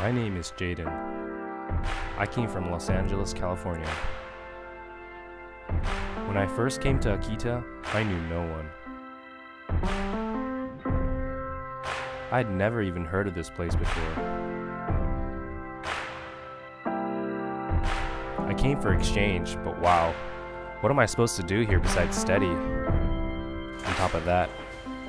My name is Jaden. I came from Los Angeles, California. When I first came to Akita, I knew no one. I'd never even heard of this place before. I came for exchange, but wow, what am I supposed to do here besides study? On top of that,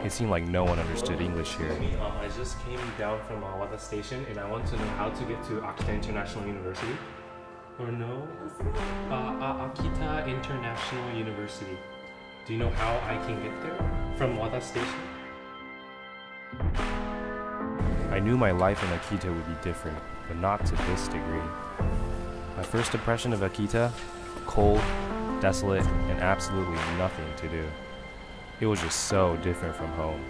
it seemed like no one understood English here. Um, I just came down from uh, Wada Station and I want to know how to get to Akita International University. Or no? Uh, uh, Akita International University. Do you know how I can get there? From Wada Station? I knew my life in Akita would be different, but not to this degree. My first impression of Akita cold, desolate, and absolutely nothing to do. It was just so different from home.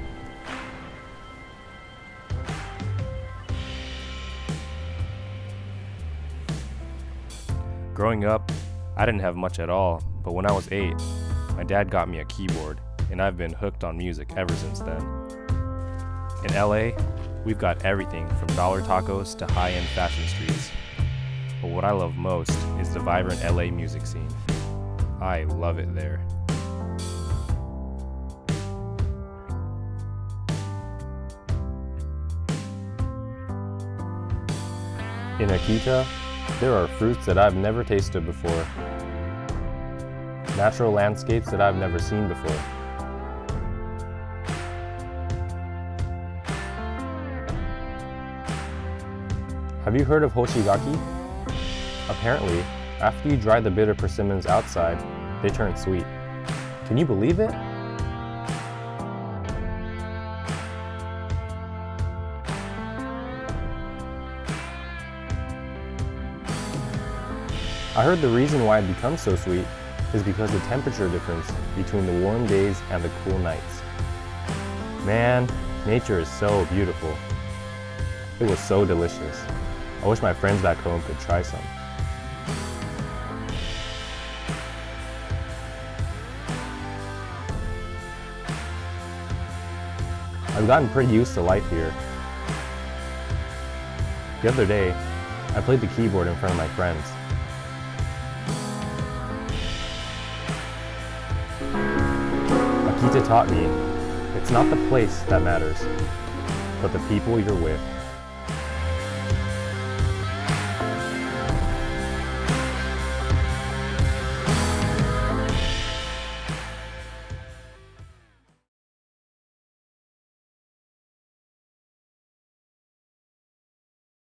Growing up, I didn't have much at all, but when I was 8, my dad got me a keyboard, and I've been hooked on music ever since then. In LA, we've got everything from dollar tacos to high end fashion streets. But what I love most is the vibrant LA music scene. I love it there. In Akita, there are fruits that I've never tasted before, natural landscapes that I've never seen before. Have you heard of Hoshigaki? Apparently, after you dry the bitter persimmons outside, they turn sweet. Can you believe it? I heard the reason why it becomes so sweet is because the temperature difference between the warm days and the cool nights. Man, nature is so beautiful. It was so delicious. I wish my friends back home could try some. I've gotten pretty used to life here. The other day, I played the keyboard in front of my friends. Akita taught me, it's not the place that matters, but the people you're with.